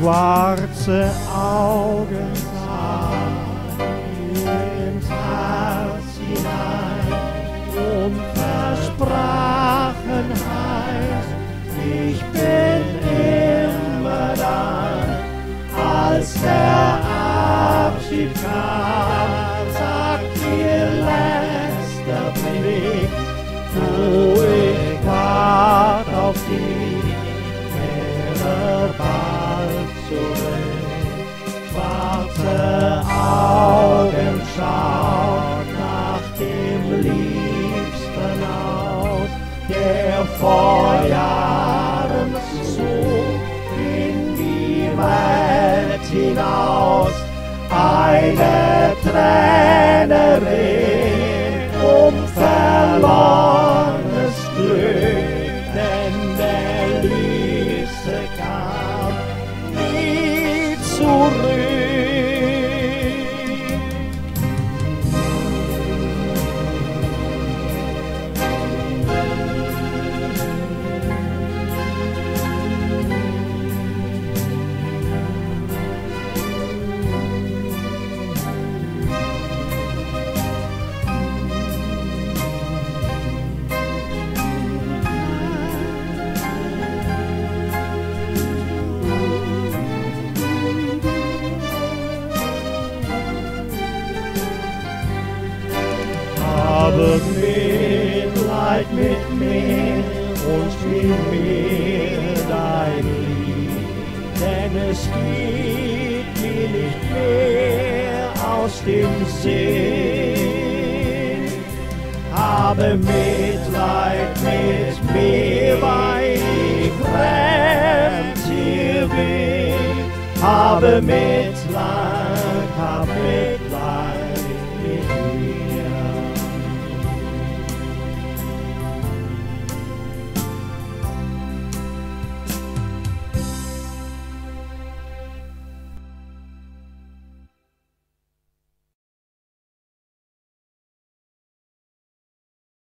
schwarze Augen sah ins Herz hinein und versprachen heiß, ich bin immer da, als der Abschied kam, der vor Jahren in die Welt hinaus. Eine Träne um verlorenes Habe Mitleid mit mir und spiel mir dein Lied, denn es geht mir nicht mehr aus dem Sinn. Habe Mitleid mit mir, weil ich fremd hier bin. Habe Mitleid